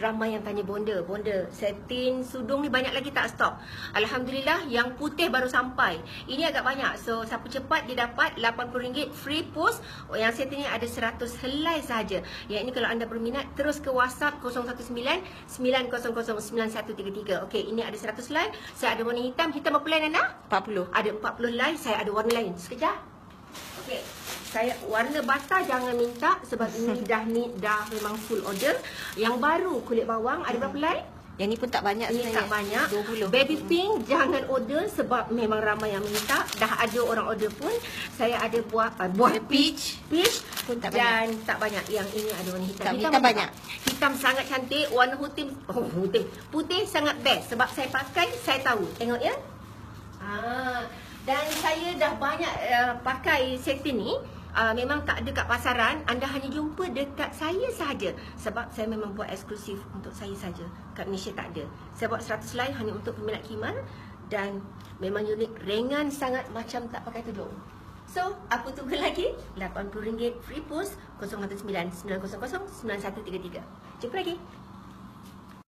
ramai yang tanya bonda. Bonda, satin sudung ni banyak lagi tak stok. Alhamdulillah yang putih baru sampai. Ini agak banyak. So siapa cepat dia dapat RM80 free post. Oh, yang satin ni ada 100 helai sahaja. Yang ini kalau anda berminat terus ke WhatsApp 019 900 9133. Okey, ini ada 100 helai. Saya ada warna hitam. Hitam apa lain anda? 40. Ada 40 helai. Saya ada warna lain. Sekejap. Okey. Saya warna bata jangan minta sebab ini dah ni dah memang full order. Yang baru kulit bawang ada berapa helai? Yang ni pun tak banyak Ini tak banyak. 20. Baby pink jangan order sebab memang ramai yang minta. Dah ada orang order pun. Saya ada buah uh, buah Ada peach. peach Pun tak dan tak banyak. Yang ini ada warna hitam. Hitam, hitam banyak. Hitam sangat cantik. Warna putih oh, putih. Putih sangat best sebab saya pakai saya tahu. Tengok ya. Ah, dan saya dah banyak uh, pakai satin ni. Uh, memang tak ada kat pasaran. Anda hanya jumpa dekat saya sahaja. Sebab saya memang buat eksklusif untuk saya saja. Kat Malaysia tak ada. Saya buat 100 lain hanya untuk peminat kimal Dan memang unik Ringan sangat macam tak pakai tudung. So, apa tunggu lagi? RM80 free post 019 900 9133 Jumpa lagi